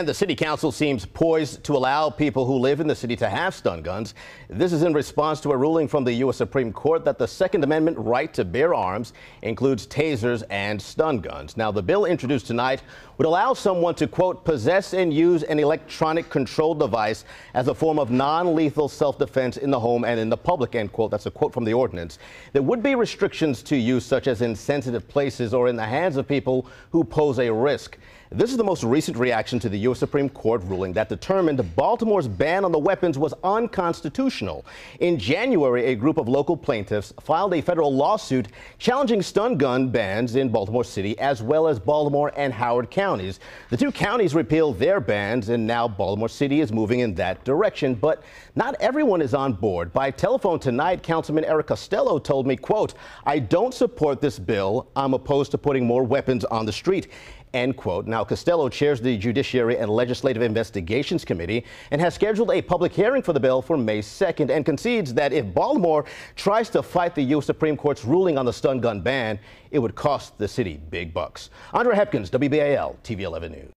And the city council seems poised to allow people who live in the city to have stun guns. This is in response to a ruling from the U.S. Supreme Court that the Second Amendment right to bear arms includes tasers and stun guns. Now, the bill introduced tonight would allow someone to, quote, possess and use an electronic control device as a form of non lethal self defense in the home and in the public, end quote. That's a quote from the ordinance. There would be restrictions to use, such as in sensitive places or in the hands of people who pose a risk. This is the most recent reaction to the U.S. Supreme Court ruling that determined Baltimore's ban on the weapons was unconstitutional. In January, a group of local plaintiffs filed a federal lawsuit challenging stun gun bans in Baltimore City as well as Baltimore and Howard counties. The two counties repealed their bans, and now Baltimore City is moving in that direction. But not everyone is on board. By telephone tonight, Councilman Eric Costello told me, quote, I don't support this bill. I'm opposed to putting more weapons on the street. End quote. Now, Costello chairs the Judiciary and Legislative Investigations Committee and has scheduled a public hearing for the bill for May 2nd and concedes that if Baltimore tries to fight the U.S. Supreme Court's ruling on the stun gun ban, it would cost the city big bucks. Andre Hepkins, WBAL, TV 11 News.